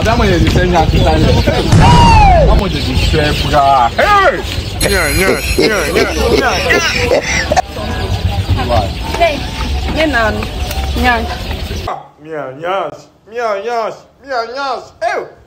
Àbí àmọ̀ yẹn ti fẹ́ ní akíta lẹ̀. Àmọ̀ yẹn ti fẹ́ fura. Yàn yàn yàn não yàn. Hey, nie nan. Nie. Eu!